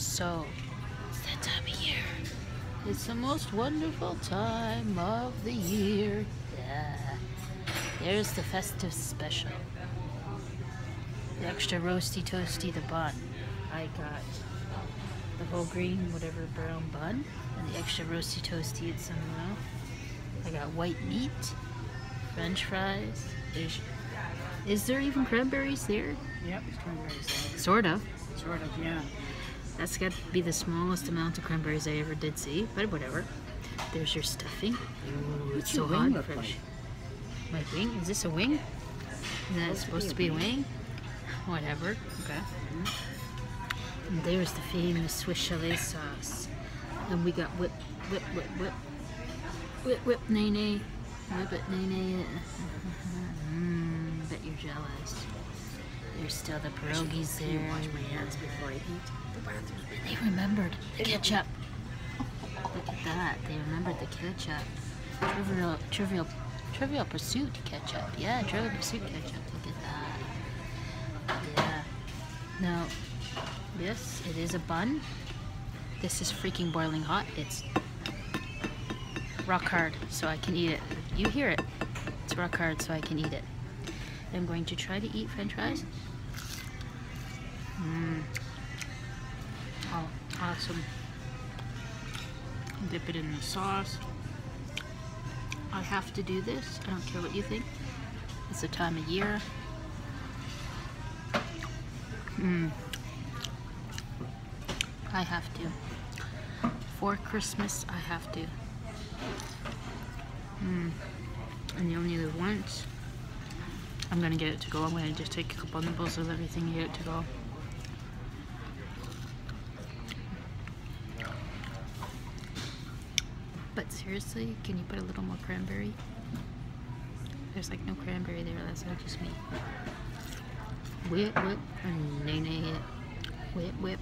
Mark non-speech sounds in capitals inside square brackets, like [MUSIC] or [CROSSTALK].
So, it's that time of year. It's the most wonderful time of the year. Yeah. There's the festive special. The extra roasty toasty, the bun. I got the whole green, whatever brown bun, and the extra roasty toasty at somehow. I got white meat, French fries. There's, is there even cranberries there? Yep, it's cranberries. Sort of. Sort of, yeah. That's got to be the smallest amount of cranberries I ever did see, but whatever. There's your stuffing. Ooh, it's so hot wing and look fresh. My wing? Is this a wing? Is that supposed to be a wing? [LAUGHS] Whatever. Okay. And there's the famous Swiss chalet sauce. And we got whip, whip, whip, whip. Whip, whip, nay, nay. Whip it, nay, nay. [LAUGHS] Mmm, bet you're jealous. There's still the pierogies Can you wash my hands before I eat? The bathroom's They remembered the ketchup. Look at that. They remembered the ketchup. Trivial, trivial, trivial pursuit ketchup. Yeah, trivial pursuit ketchup. Look at that. Yeah. Now, this, it is a bun. This is freaking boiling hot. It's rock hard, so I can eat it. You hear it. It's rock hard, so I can eat it. I'm going to try to eat french fries. Mmm. Oh, awesome. Dip it in the sauce. I have to do this. I don't care what you think. It's the time of year. Mmm. I have to. For Christmas, I have to. Mmm. And you only live once. I'm gonna get it to go. I'm gonna just take a couple of nibbles of everything and get it to go. But seriously, can you put a little more cranberry? There's like no cranberry there, that's not just me. Whip, whip, nay, nay, it. Whip, whip.